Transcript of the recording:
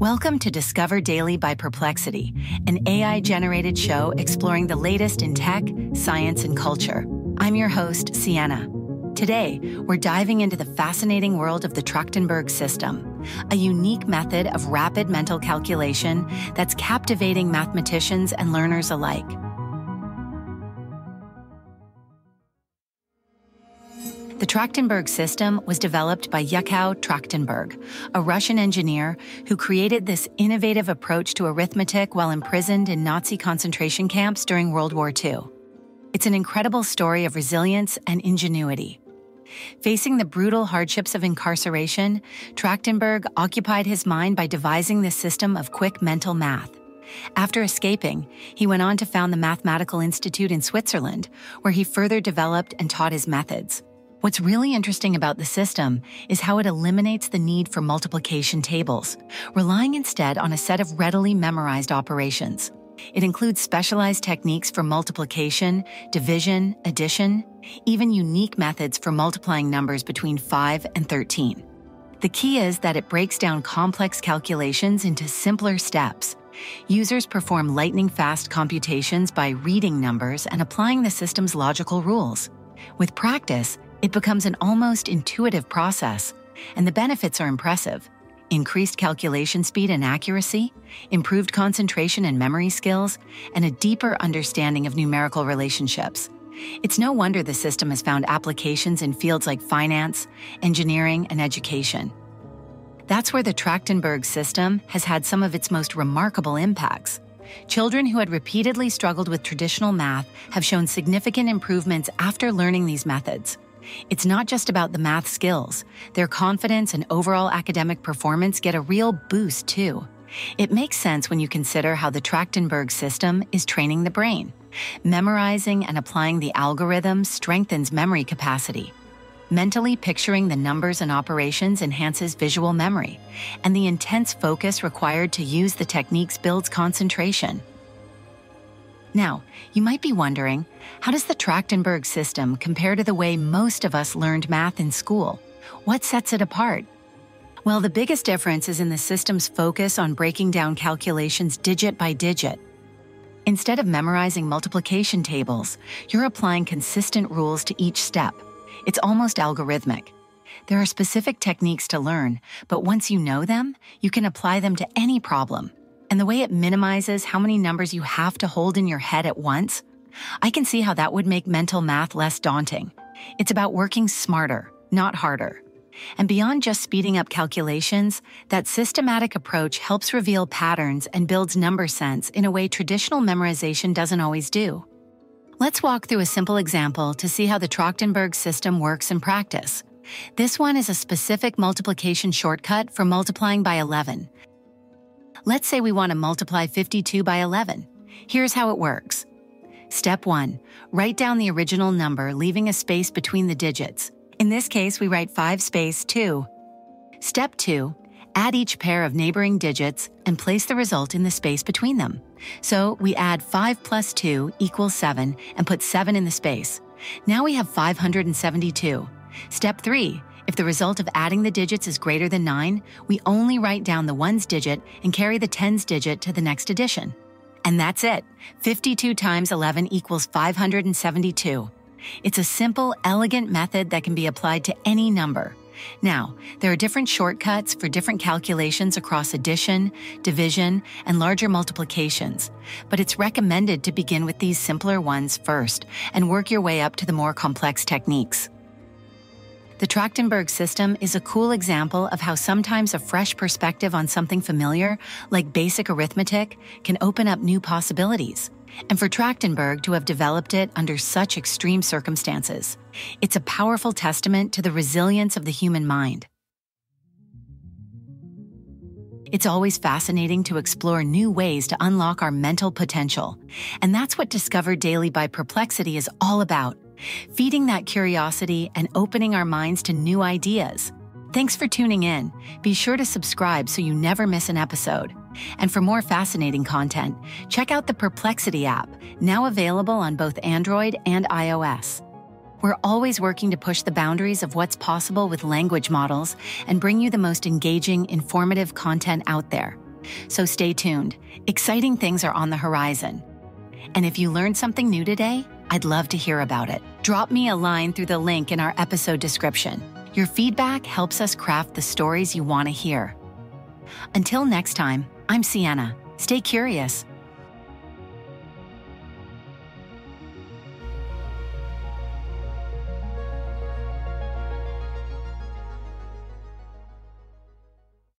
Welcome to Discover Daily by Perplexity, an AI generated show exploring the latest in tech, science, and culture. I'm your host, Sienna. Today, we're diving into the fascinating world of the Trachtenberg system, a unique method of rapid mental calculation that's captivating mathematicians and learners alike. The Trachtenberg system was developed by Yakov Trachtenberg, a Russian engineer who created this innovative approach to arithmetic while imprisoned in Nazi concentration camps during World War II. It's an incredible story of resilience and ingenuity. Facing the brutal hardships of incarceration, Trachtenberg occupied his mind by devising this system of quick mental math. After escaping, he went on to found the Mathematical Institute in Switzerland, where he further developed and taught his methods. What's really interesting about the system is how it eliminates the need for multiplication tables, relying instead on a set of readily memorized operations. It includes specialized techniques for multiplication, division, addition, even unique methods for multiplying numbers between 5 and 13. The key is that it breaks down complex calculations into simpler steps. Users perform lightning fast computations by reading numbers and applying the system's logical rules. With practice, it becomes an almost intuitive process, and the benefits are impressive increased calculation speed and accuracy, improved concentration and memory skills, and a deeper understanding of numerical relationships. It's no wonder the system has found applications in fields like finance, engineering, and education. That's where the Trachtenberg system has had some of its most remarkable impacts. Children who had repeatedly struggled with traditional math have shown significant improvements after learning these methods. It's not just about the math skills, their confidence and overall academic performance get a real boost too. It makes sense when you consider how the Trachtenberg system is training the brain. Memorizing and applying the algorithm strengthens memory capacity. Mentally picturing the numbers and operations enhances visual memory, and the intense focus required to use the techniques builds concentration. Now, you might be wondering how does the Trachtenberg system compare to the way most of us learned math in school? What sets it apart? Well, the biggest difference is in the system's focus on breaking down calculations digit by digit. Instead of memorizing multiplication tables, you're applying consistent rules to each step. It's almost algorithmic. There are specific techniques to learn, but once you know them, you can apply them to any problem. And the way it minimizes how many numbers you have to hold in your head at once, I can see how that would make mental math less daunting. It's about working smarter, not harder. And beyond just speeding up calculations, that systematic approach helps reveal patterns and builds number sense in a way traditional memorization doesn't always do. Let's walk through a simple example to see how the Trachtenberg system works in practice. This one is a specific multiplication shortcut for multiplying by 11, Let's say we want to multiply 52 by 11. Here's how it works. Step 1. Write down the original number, leaving a space between the digits. In this case, we write 5 space 2. Step 2. Add each pair of neighboring digits and place the result in the space between them. So we add 5 plus 2 equals 7 and put 7 in the space. Now we have 572. Step 3. If the result of adding the digits is greater than 9, we only write down the ones digit and carry the tens digit to the next addition. And that's it. 52 times 11 equals 572. It's a simple, elegant method that can be applied to any number. Now, there are different shortcuts for different calculations across addition, division, and larger multiplications, but it's recommended to begin with these simpler ones first and work your way up to the more complex techniques. The Trachtenberg system is a cool example of how sometimes a fresh perspective on something familiar, like basic arithmetic, can open up new possibilities. And for Trachtenberg to have developed it under such extreme circumstances, it's a powerful testament to the resilience of the human mind. It's always fascinating to explore new ways to unlock our mental potential. And that's what Discover Daily by Perplexity is all about feeding that curiosity and opening our minds to new ideas. Thanks for tuning in. Be sure to subscribe so you never miss an episode. And for more fascinating content, check out the Perplexity app, now available on both Android and iOS. We're always working to push the boundaries of what's possible with language models and bring you the most engaging, informative content out there. So stay tuned. Exciting things are on the horizon. And if you learned something new today, I'd love to hear about it. Drop me a line through the link in our episode description. Your feedback helps us craft the stories you want to hear. Until next time, I'm Sienna. Stay curious